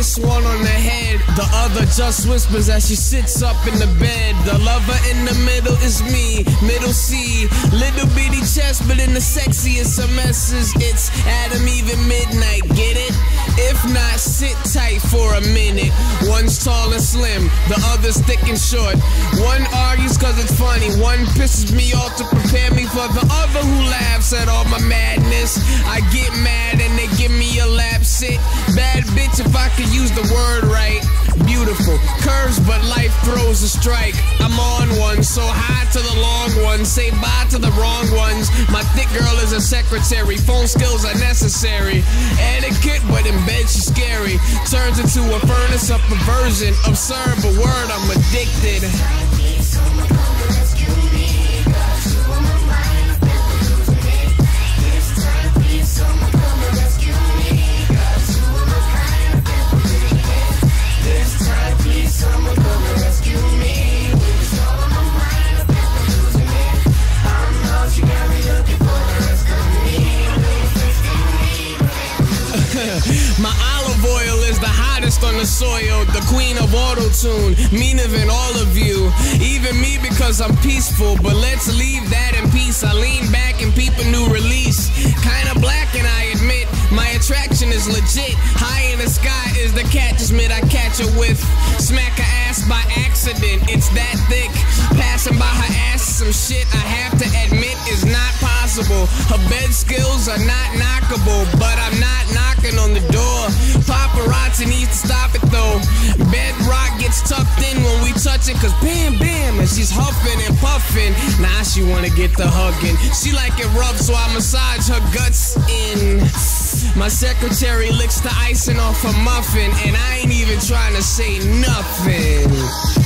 kiss one on the head. The other just whispers as she sits up in the bed. The lover in the middle is me, middle C. Little bitty chest, but in the sexiest of messes. It's Adam, even midnight, get it? If not, sit tight for a minute. One's tall and slim, the other's thick and short. One argues cause it's funny, one pisses me off to prepare me for the other who laughs at all my madness. I get mad and they give me a lap sit. If I could use the word right. Beautiful curves, but life throws a strike. I'm on one, so high to the long ones. Say bye to the wrong ones. My thick girl is a secretary. Phone skills are necessary. Etiquette, but in bed she's scary. Turns into a furnace of perversion. Absurd, but word, I'm addicted. On the queen of auto tune, meaner than all of you. Even me because I'm peaceful, but let's leave that in peace. I lean back and peep a new release. Kinda black, and I admit my attraction is legit. High in the sky is the catchment I catch her with. Smack her ass by accident, it's that thick. Passing by her ass, some shit I have to admit is not possible. Her bed skills are not knockable, but cause bam, bam, and she's huffing and puffing. Now she wanna get the hugging. She like it rough, so I massage her guts in. My secretary licks the icing off her muffin, and I ain't even trying to say nothing.